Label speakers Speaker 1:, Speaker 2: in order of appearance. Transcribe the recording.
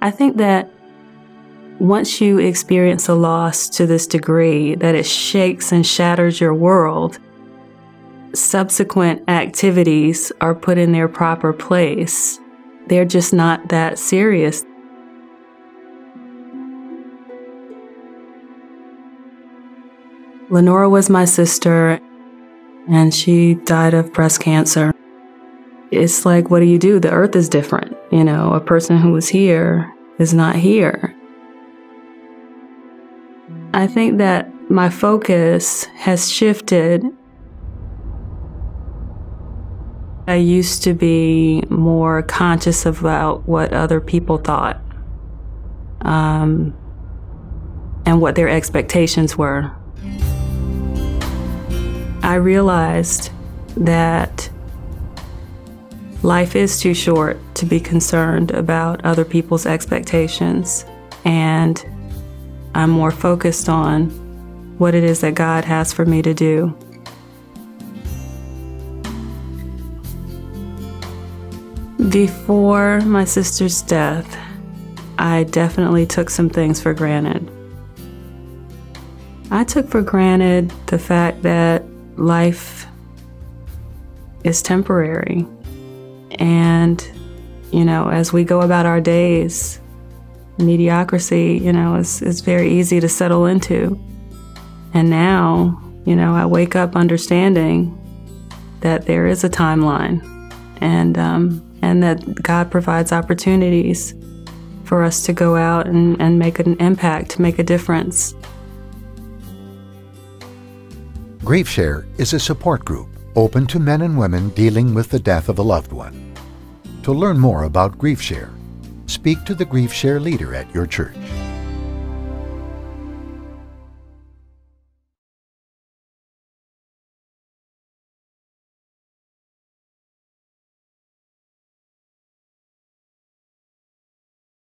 Speaker 1: I think that once you experience a loss to this degree that it shakes and shatters your world, subsequent activities are put in their proper place. They're just not that serious. Lenora was my sister, and she died of breast cancer. It's like, what do you do? The earth is different. You know, a person who was here is not here. I think that my focus has shifted. I used to be more conscious about what other people thought um, and what their expectations were. I realized that life is too short to be concerned about other people's expectations, and I'm more focused on what it is that God has for me to do. Before my sister's death, I definitely took some things for granted. I took for granted the fact that life is temporary. And, you know, as we go about our days, mediocrity, you know, is, is very easy to settle into. And now, you know, I wake up understanding that there is a timeline and, um, and that God provides opportunities for us to go out and, and make an impact, make a difference.
Speaker 2: GriefShare is a support group open to men and women dealing with the death of a loved one. To learn more about GriefShare, speak to the GriefShare leader at your church.